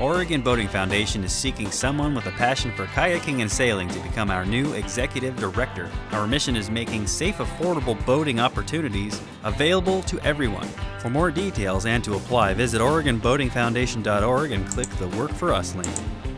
Oregon Boating Foundation is seeking someone with a passion for kayaking and sailing to become our new executive director. Our mission is making safe, affordable boating opportunities available to everyone. For more details and to apply, visit OregonBoatingFoundation.org and click the Work for Us link.